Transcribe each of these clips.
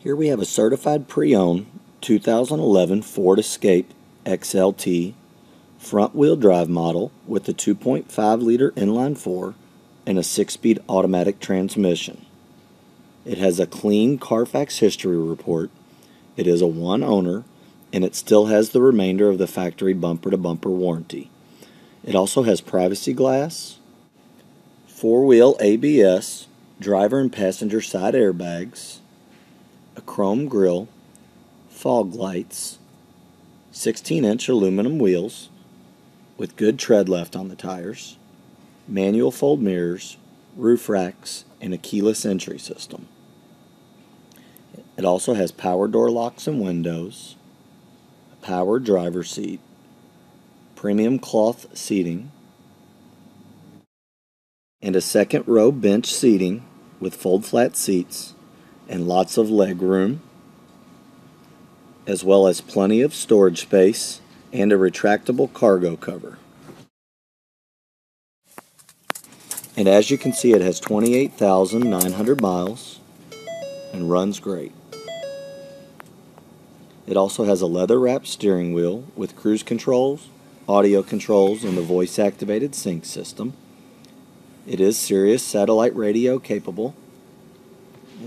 Here we have a certified pre-owned 2011 Ford Escape XLT front wheel drive model with a 2.5 liter inline 4 and a 6 speed automatic transmission. It has a clean Carfax history report. It is a one owner and it still has the remainder of the factory bumper to bumper warranty. It also has privacy glass, four wheel ABS, driver and passenger side airbags, a chrome grille, fog lights, 16 inch aluminum wheels with good tread left on the tires, manual fold mirrors, roof racks, and a keyless entry system. It also has power door locks and windows, a power driver seat, premium cloth seating, and a second row bench seating with fold flat seats and lots of leg room, as well as plenty of storage space and a retractable cargo cover. And as you can see, it has 28,900 miles and runs great. It also has a leather wrapped steering wheel with cruise controls, audio controls, and the voice activated sync system. It is Sirius satellite radio capable,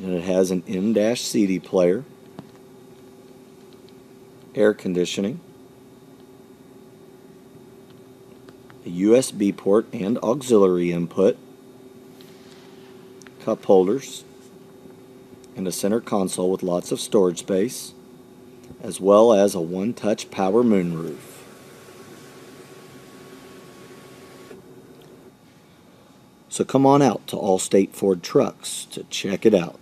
and it has an M-CD player, air conditioning, a USB port and auxiliary input, cup holders, and a center console with lots of storage space, as well as a one-touch power moonroof. So come on out to Allstate Ford Trucks to check it out.